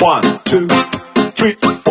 One, two, three.